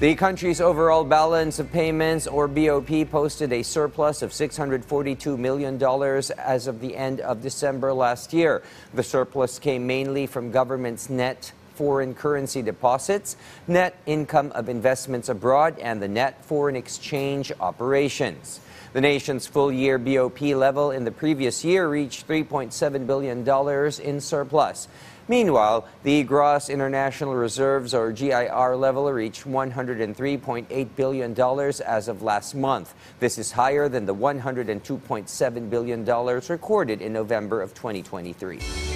The country's overall balance of payments, or BOP, posted a surplus of $642 million as of the end of December last year. The surplus came mainly from government's net foreign currency deposits, net income of investments abroad, and the net foreign exchange operations. The nation's full year BOP level in the previous year reached $3.7 billion in surplus. Meanwhile, the gross international reserves or GIR level reached $103.8 billion as of last month. This is higher than the $102.7 billion recorded in November of 2023.